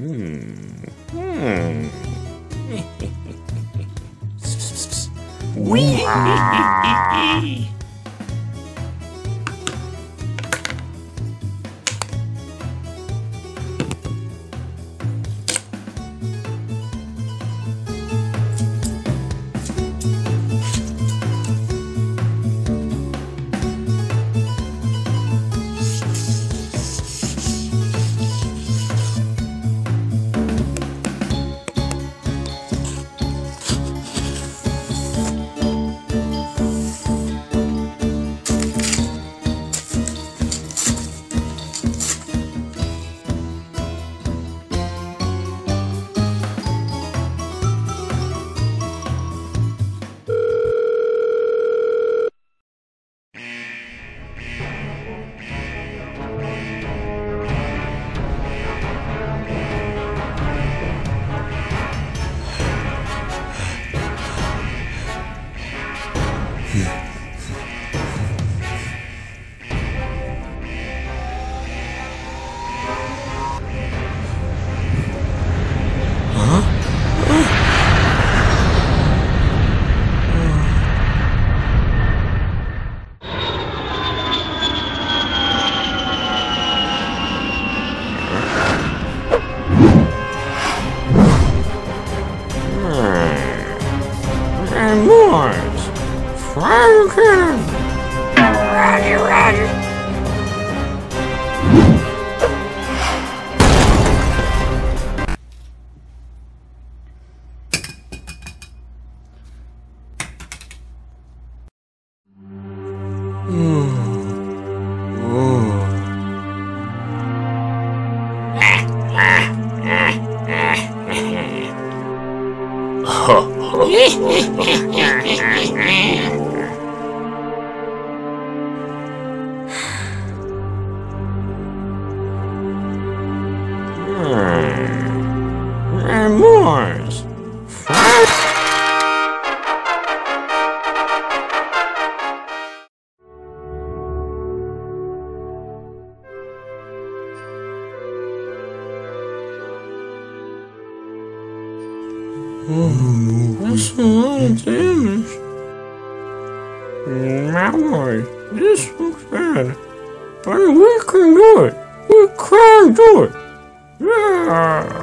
Hmm. Hmm. Wee! and Mars. Fire cannon. Roger, roger. Hmm. And Mars. Hmm. Fire Lot of damage. My boy, this looks bad. But we can do it. We can do it. Yeah.